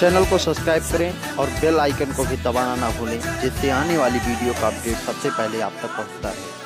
channel को subscribe करें और बेल आइकन को भी दबाना ना भूलें, जिससे आने वाली वीडियो का अपडेट सबसे पहले आप तक पहुँचता है